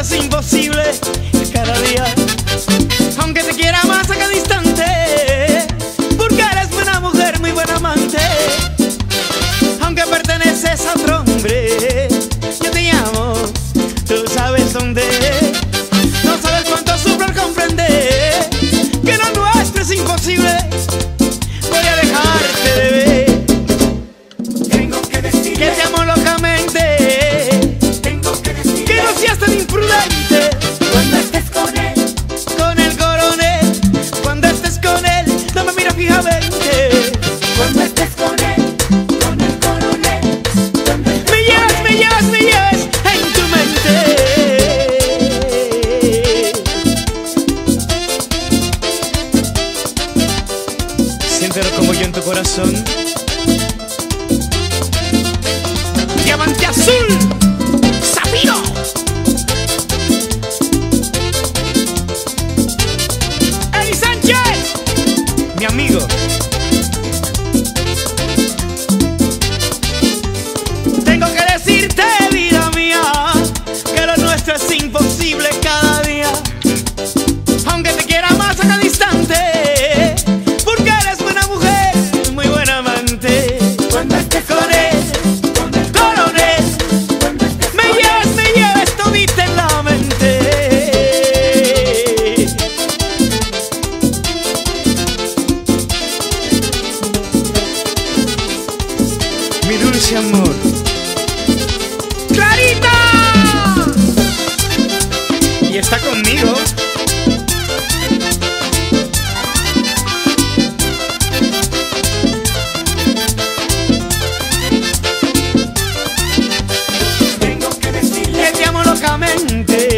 es imposible cada día. Aunque te quiera más cuando estés con él, Con el coronel, cuando estés con él, no me mira fijamente. cuando estés con él, con el coronel, cuando estés Me llevas, me llevas, me llevas en tu mente. Siéntelo como yo en tu corazón. Mi Mi dulce amor. ¡Clarita! Y está conmigo. Tengo que decirle, Que te amo locamente.